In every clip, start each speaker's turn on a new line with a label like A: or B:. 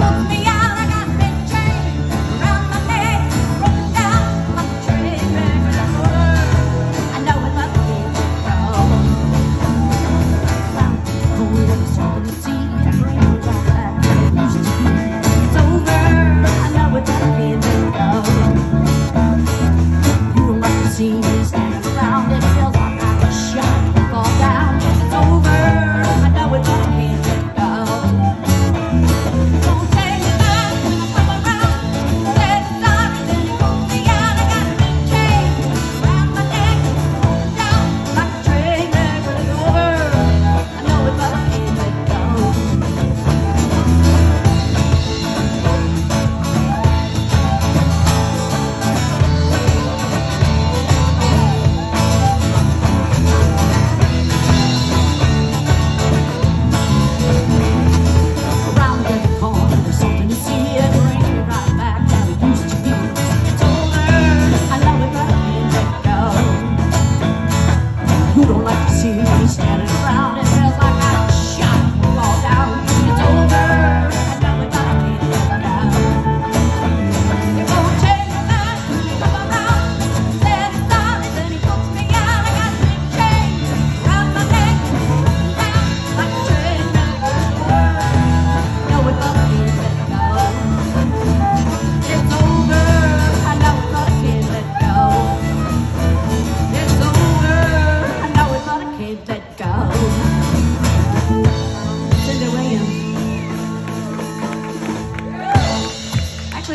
A: for me.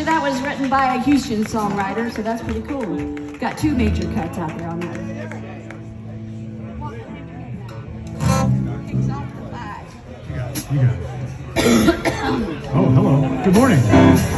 A: That was written by a Houston songwriter, so that's pretty cool. Got two major cuts out there on that.
B: Oh, hello. Good morning.